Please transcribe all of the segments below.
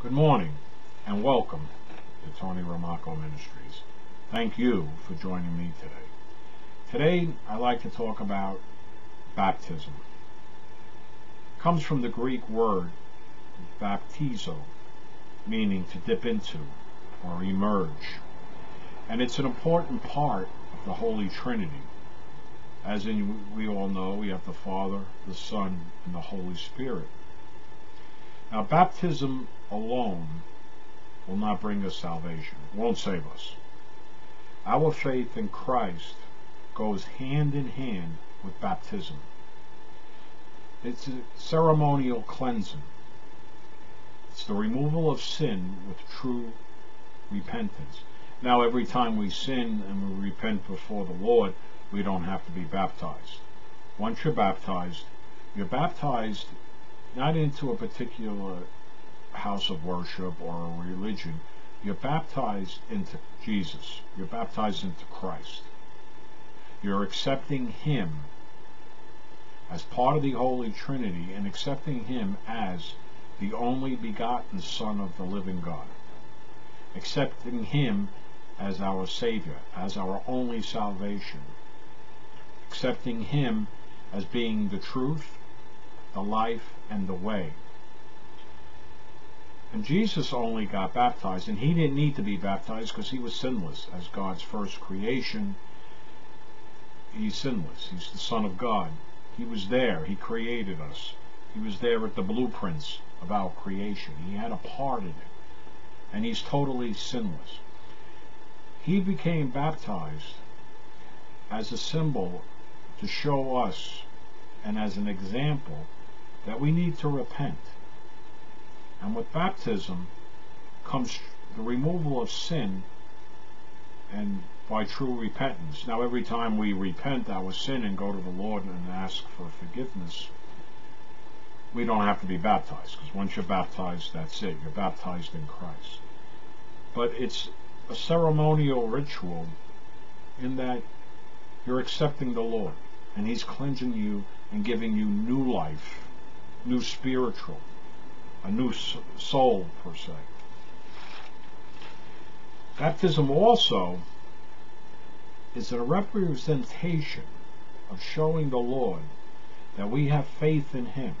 Good morning and welcome to Tony Ramacco Ministries. Thank you for joining me today. Today I'd like to talk about baptism. It comes from the Greek word baptizo, meaning to dip into or emerge. And it's an important part of the Holy Trinity. As in, we all know, we have the Father, the Son, and the Holy Spirit. Now, baptism alone will not bring us salvation, won't save us. Our faith in Christ goes hand in hand with baptism. It's a ceremonial cleansing. It's the removal of sin with true repentance. Now, every time we sin and we repent before the Lord, we don't have to be baptized. Once you're baptized, you're baptized not into a particular house of worship or a religion. You're baptized into Jesus. You're baptized into Christ. You're accepting Him as part of the Holy Trinity and accepting Him as the only begotten Son of the living God. Accepting Him as our Savior, as our only salvation accepting Him as being the truth, the life, and the way. And Jesus only got baptized, and He didn't need to be baptized because He was sinless. As God's first creation, He's sinless. He's the Son of God. He was there. He created us. He was there at the blueprints of our creation. He had a part in it. And He's totally sinless. He became baptized as a symbol to show us and as an example that we need to repent. And with baptism comes the removal of sin and by true repentance. Now, every time we repent our sin and go to the Lord and ask for forgiveness, we don't have to be baptized because once you're baptized, that's it. You're baptized in Christ. But it's a ceremonial ritual in that you're accepting the Lord and He's cleansing you and giving you new life, new spiritual, a new soul, per se. Baptism also is a representation of showing the Lord that we have faith in Him,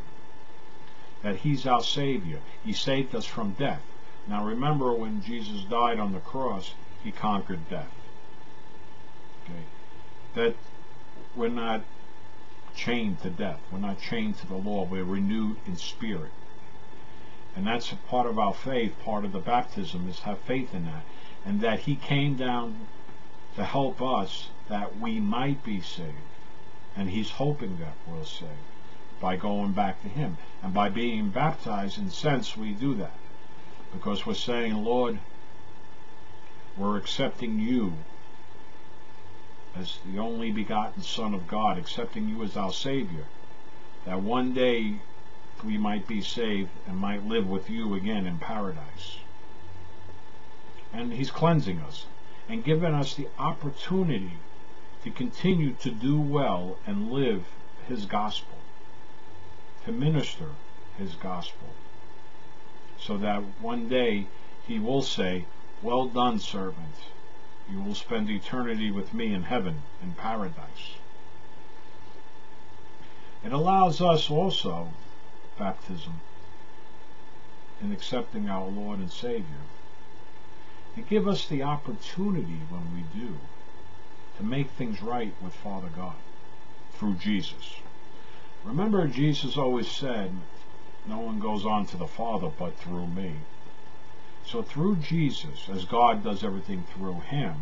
that He's our Savior. He saved us from death. Now remember when Jesus died on the cross, He conquered death. Okay? That we're not chained to death. We're not chained to the law. We're renewed in spirit. And that's a part of our faith, part of the baptism, is have faith in that. And that he came down to help us that we might be saved. And he's hoping that we'll save by going back to him. And by being baptized, in sense, we do that. Because we're saying, Lord, we're accepting you as the only begotten Son of God, accepting you as our Savior, that one day we might be saved and might live with you again in paradise. And He's cleansing us and giving us the opportunity to continue to do well and live His gospel, to minister His gospel, so that one day He will say, Well done, servant you will spend eternity with me in heaven, in paradise. It allows us also, baptism, in accepting our Lord and Savior, to give us the opportunity when we do to make things right with Father God through Jesus. Remember, Jesus always said, No one goes on to the Father but through me. So through Jesus, as God does everything through him,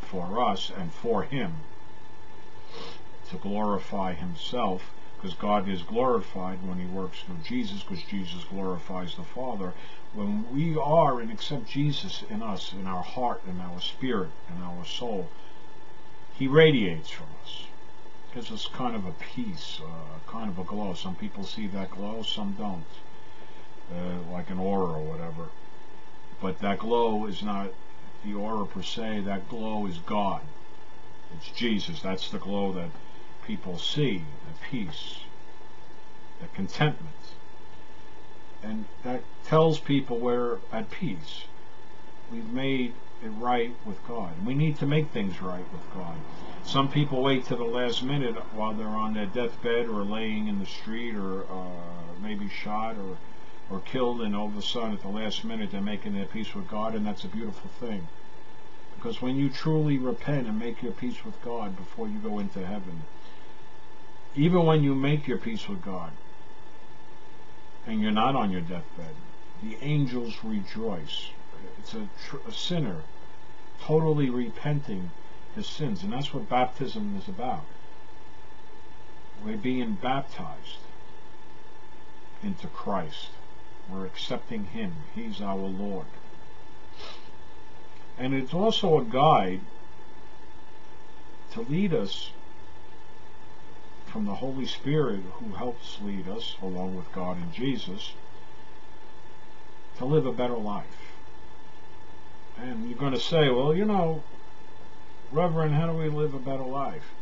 for us and for him, to glorify himself, because God is glorified when he works through Jesus, because Jesus glorifies the Father. When we are and accept Jesus in us, in our heart, in our spirit, in our soul, he radiates from us. Gives us kind of a peace, uh, kind of a glow. Some people see that glow, some don't. Uh, like an aura or whatever. But that glow is not the aura per se. That glow is God. It's Jesus. That's the glow that people see, the peace, the contentment. and that tells people we're at peace. We've made it right with God. We need to make things right with God. Some people wait to the last minute while they're on their deathbed or laying in the street or uh, maybe shot or or killed, and all of a sudden at the last minute they're making their peace with God, and that's a beautiful thing. Because when you truly repent and make your peace with God before you go into heaven, even when you make your peace with God and you're not on your deathbed, the angels rejoice. It's a, a sinner totally repenting his sins, and that's what baptism is about. We're being baptized into Christ. We're accepting Him. He's our Lord. And it's also a guide to lead us from the Holy Spirit who helps lead us, along with God and Jesus, to live a better life. And you're going to say, well, you know, Reverend, how do we live a better life?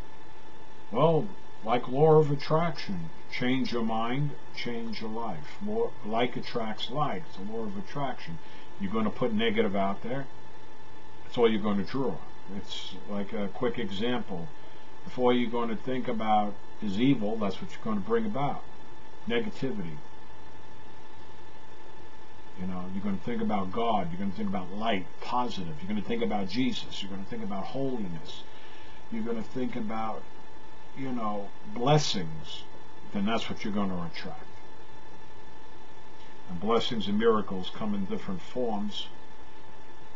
Well, like law of attraction, change your mind, change your life. More like attracts like. It's a law of attraction. You're going to put negative out there. That's all you're going to draw. It's like a quick example. If all you're going to think about is evil, that's what you're going to bring about. Negativity. You know, you're going to think about God. You're going to think about light, positive. You're going to think about Jesus. You're going to think about holiness. You're going to think about, you know, blessings. Then that's what you're going to attract. And blessings and miracles come in different forms,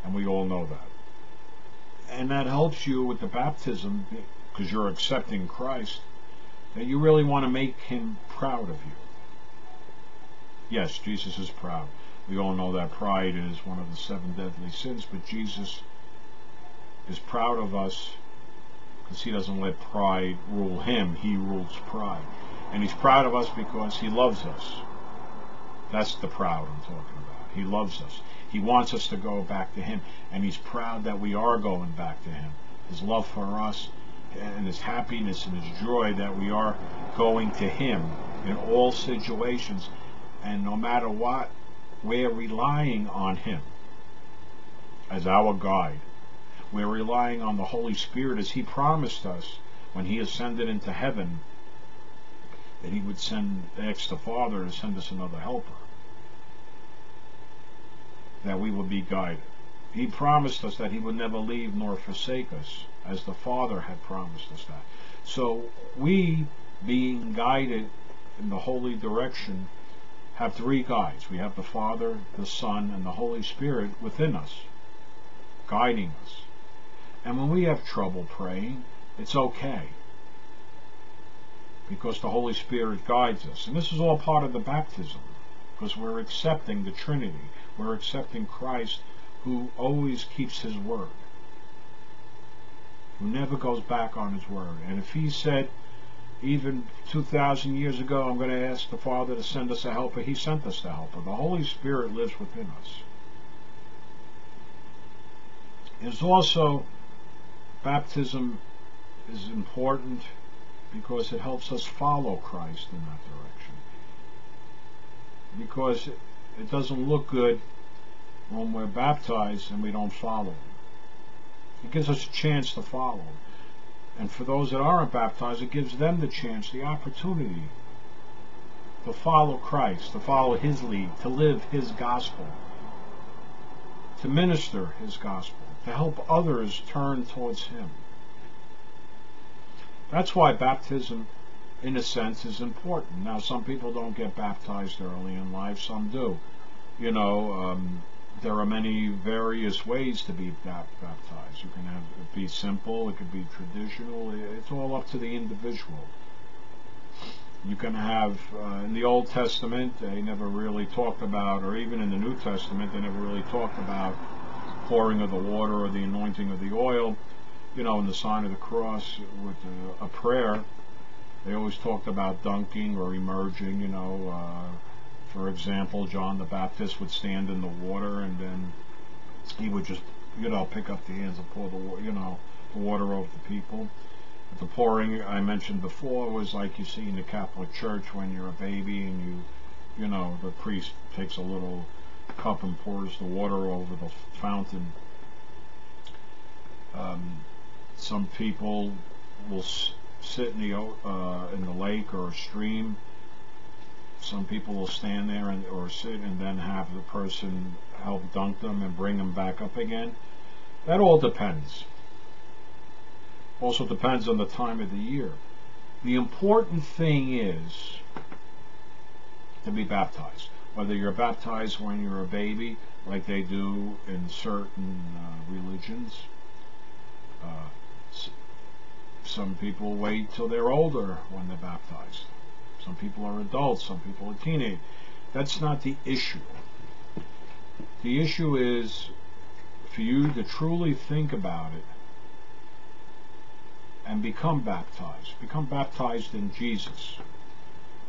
and we all know that. And that helps you with the baptism because you're accepting Christ, that you really want to make him proud of you. Yes, Jesus is proud. We all know that pride is one of the seven deadly sins, but Jesus is proud of us because he doesn't let pride rule him. He rules pride. And he's proud of us because he loves us. That's the proud I'm talking about. He loves us. He wants us to go back to him. And he's proud that we are going back to him. His love for us and his happiness and his joy that we are going to him in all situations. And no matter what, we're relying on him as our guide. We're relying on the Holy Spirit as he promised us when he ascended into heaven that he would send, ask the Father to send us another helper. That we would be guided. He promised us that he would never leave nor forsake us, as the Father had promised us that. So we, being guided in the holy direction, have three guides. We have the Father, the Son, and the Holy Spirit within us, guiding us. And when we have trouble praying, it's okay because the Holy Spirit guides us. And this is all part of the baptism because we're accepting the Trinity. We're accepting Christ who always keeps his word, who never goes back on his word. And if he said, even 2,000 years ago, I'm going to ask the Father to send us a helper, he sent us the helper. The Holy Spirit lives within us. There's also baptism is important because it helps us follow Christ in that direction. Because it doesn't look good when we're baptized and we don't follow. him. It gives us a chance to follow. him. And for those that aren't baptized, it gives them the chance, the opportunity to follow Christ, to follow His lead, to live His gospel, to minister His gospel, to help others turn towards Him. That's why baptism, in a sense, is important. Now, some people don't get baptized early in life, some do. You know, um, there are many various ways to be baptized. You can have it be simple, it could be traditional. It's all up to the individual. You can have uh, in the Old Testament they never really talked about, or even in the New Testament they never really talked about pouring of the water or the anointing of the oil you know, in the sign of the cross with a, a prayer, they always talked about dunking or emerging, you know. Uh, for example, John the Baptist would stand in the water and then he would just, you know, pick up the hands and pour the, you know, the water over the people. The pouring I mentioned before was like you see in the Catholic Church when you're a baby and you you know, the priest takes a little cup and pours the water over the fountain. Um, some people will sit in the uh, in the lake or stream. Some people will stand there and or sit and then have the person help dunk them and bring them back up again. That all depends. Also depends on the time of the year. The important thing is to be baptized. Whether you're baptized when you're a baby, like they do in certain uh, religions, uh, some people wait till they're older when they're baptized. Some people are adults, some people are teenage. That's not the issue. The issue is for you to truly think about it and become baptized. Become baptized in Jesus.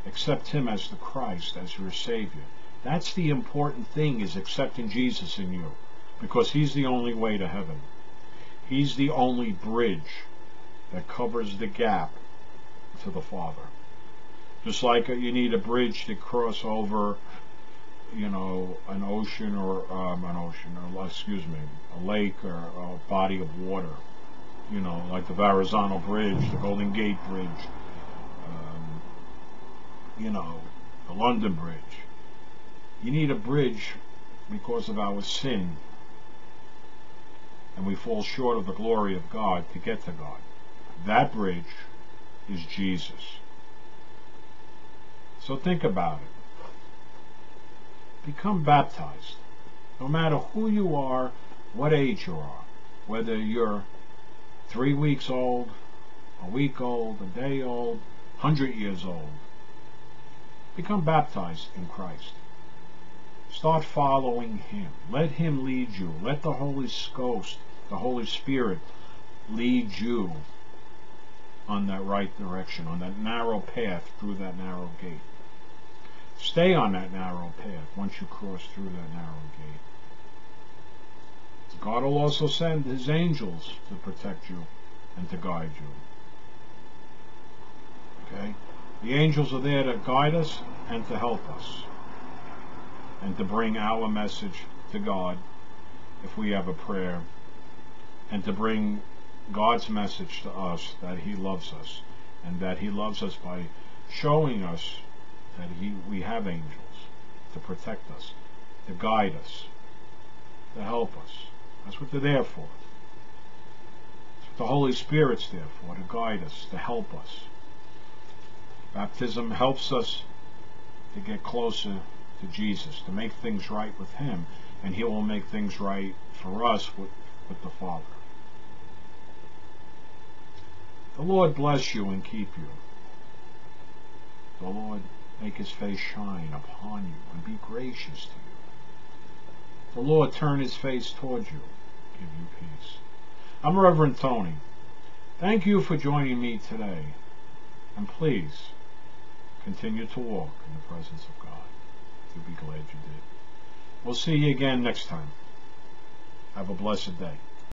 Accept Him as the Christ, as your Savior. That's the important thing is accepting Jesus in you because He's the only way to heaven. He's the only bridge that covers the gap to the Father. Just like you need a bridge to cross over, you know, an ocean or um, an ocean, or excuse me, a lake or a body of water. You know, like the Verrazano Bridge, the Golden Gate Bridge, um, you know, the London Bridge. You need a bridge because of our sin, and we fall short of the glory of God to get to God. That bridge is Jesus. So think about it. Become baptized. No matter who you are, what age you are, whether you're three weeks old, a week old, a day old, hundred years old, become baptized in Christ. Start following Him. Let Him lead you. Let the Holy Ghost, the Holy Spirit, lead you on that right direction, on that narrow path through that narrow gate. Stay on that narrow path once you cross through that narrow gate. God will also send His angels to protect you and to guide you. Okay? The angels are there to guide us and to help us and to bring our message to God if we have a prayer and to bring God's message to us that He loves us and that He loves us by showing us that he, we have angels to protect us, to guide us, to help us. That's what they're there for. That's what the Holy Spirit's there for, to guide us, to help us. Baptism helps us to get closer to Jesus, to make things right with Him, and He will make things right for us with, with the Father. The Lord bless you and keep you. The Lord make his face shine upon you and be gracious to you. The Lord turn his face towards you, and give you peace. I'm Reverend Tony. Thank you for joining me today. And please, continue to walk in the presence of God. You'll be glad you did. We'll see you again next time. Have a blessed day.